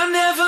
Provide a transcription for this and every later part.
I never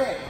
bread.